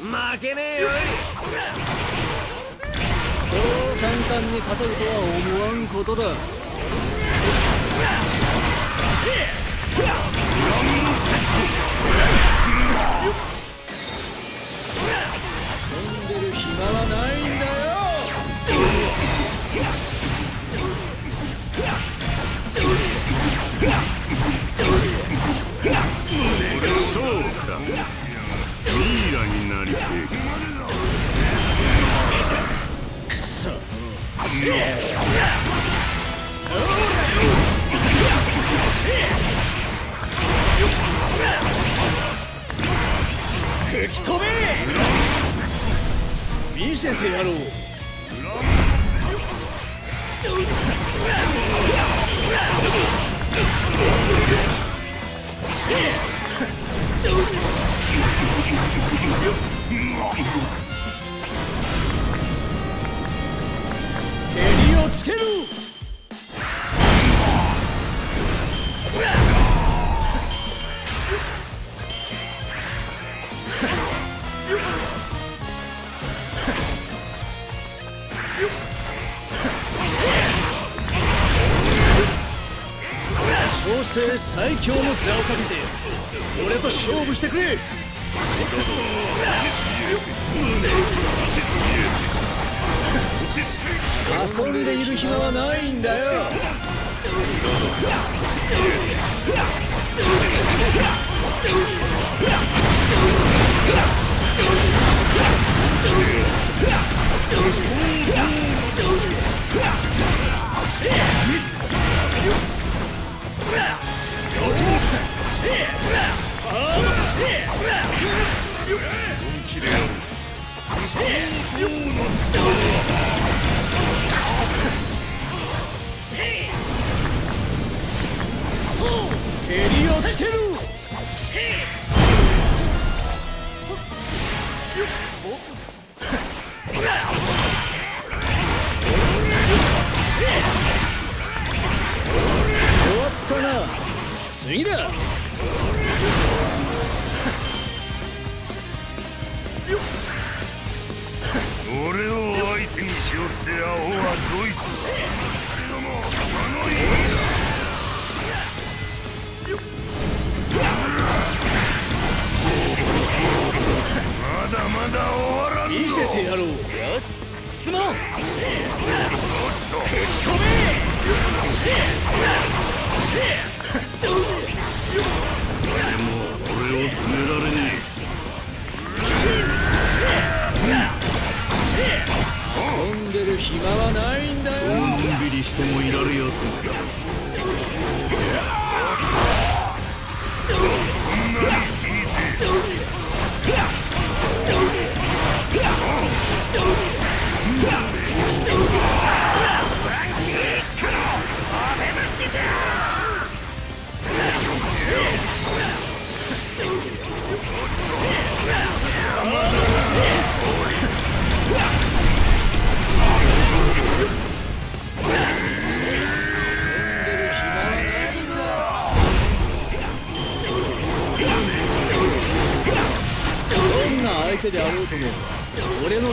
負けねえよそう簡単に勝てるとは思わんことだ。遊見せてやろう。蹴りをつける生最強の座をかけて俺と勝負してくれ。遊んでいる暇はないんだよ俺を相手にしよってアホはドイツだ。けどもその意味だまだまだ終わらんぞ。見せてやろう。よし。進もうおっと。飛でしてもいられやすんだこん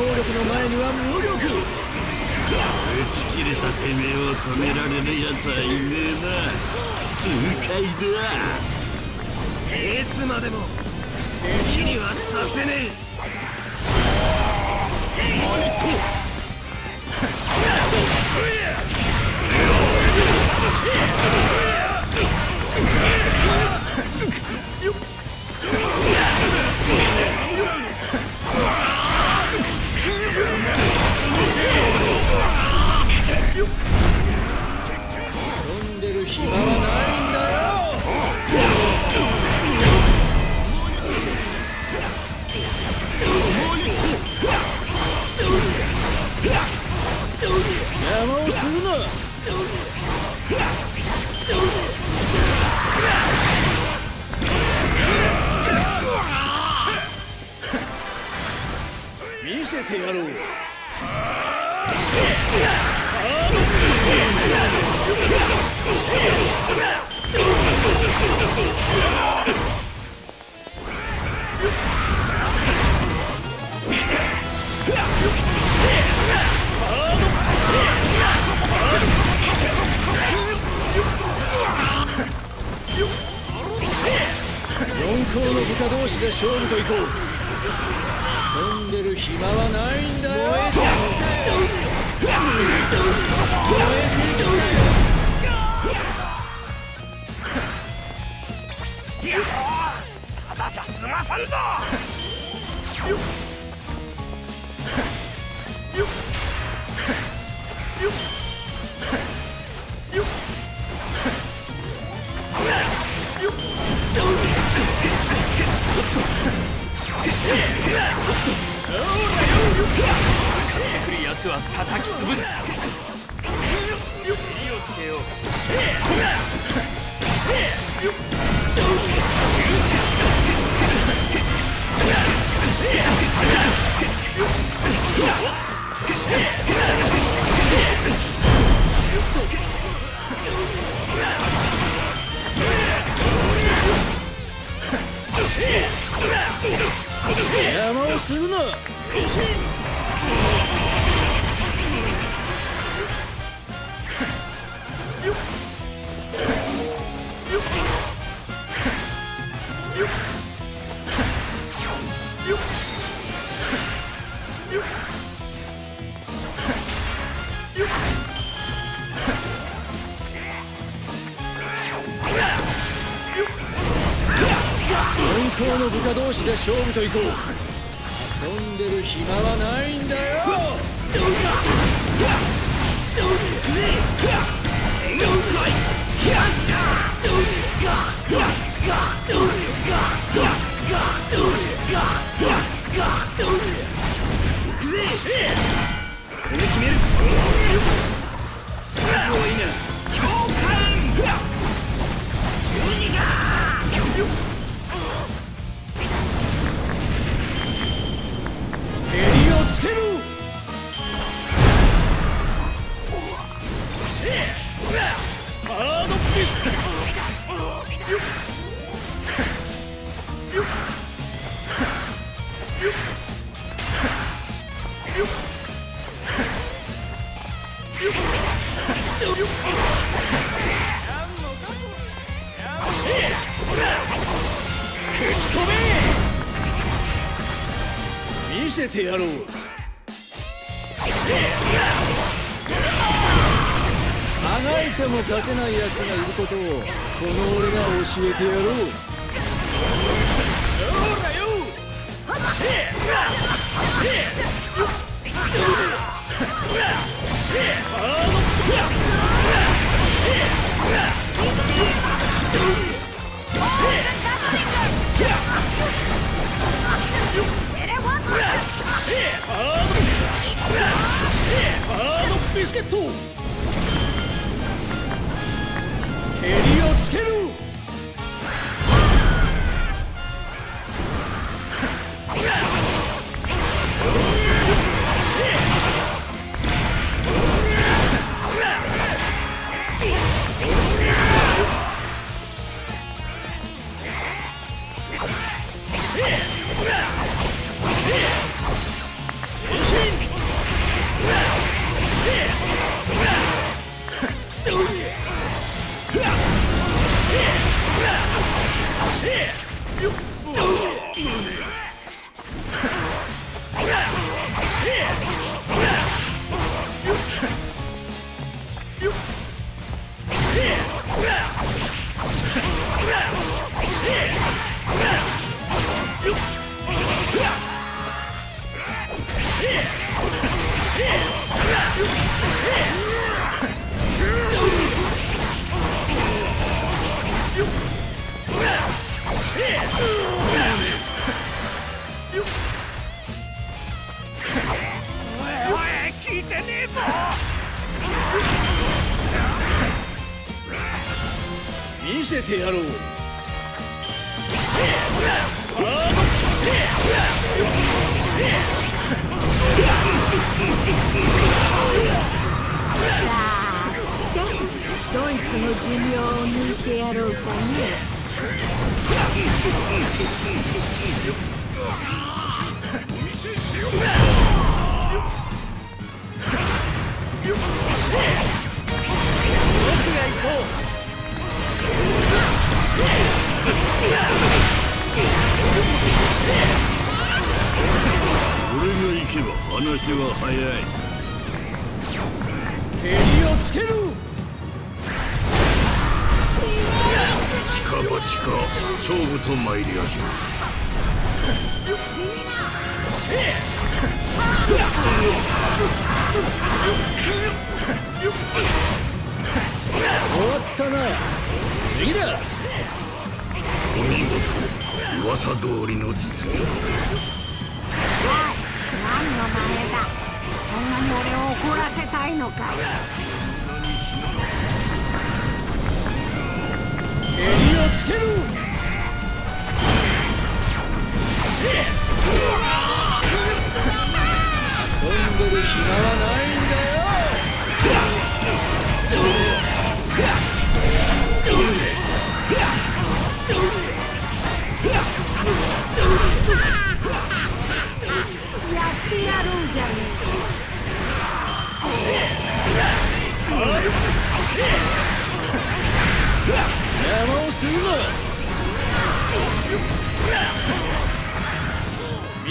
能力の前には無力。打ち切れたてめえを止められる奴はいねえな。痛快だ。いつまでも好きにはさせねえ。遊てやろう。四皇の部下同士で勝負といこう。遊んでる暇はないんだよ。燃えてきたよ。燃えてきたよいやただじゃ済まさんぞ。邪魔をするな。四 勝負といこう。遊んでる暇はないんだよ。見せてやろう。あがいても勝てない奴がいることをこの俺が教えてやろう。ほらよ寿命を抜いてやろうかね俺が行けば話は早い。と参りやしょう終わったな。次だ。お見事。噂通りの実力何の前だ。そんなに俺を怒らせたいのか。蹴りをつける遊んでる暇はない。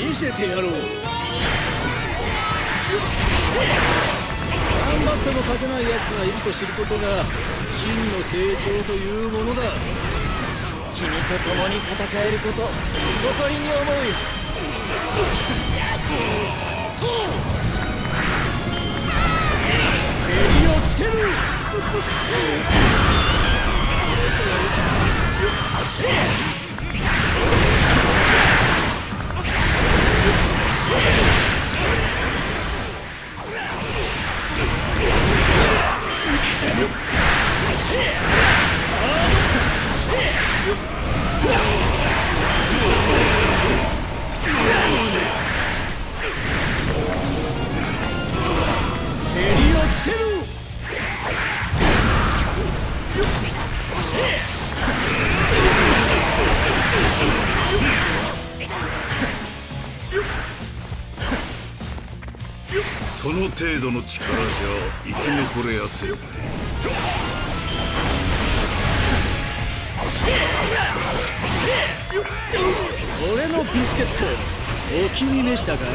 見せてやろう。頑張っても勝てない奴がいると知ることが真の成長というものだ。君と共に戦えること誇りに思うよ。襟をつける。の程度の力じゃ生き残れやせん俺のビスケットお気に召したか？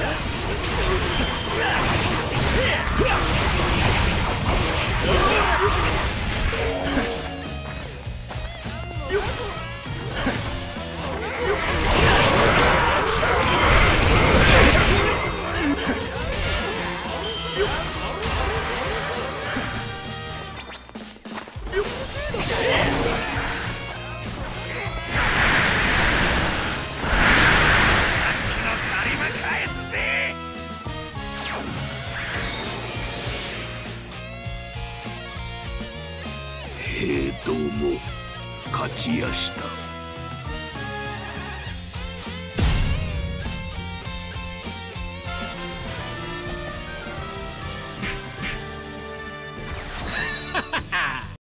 冷やした。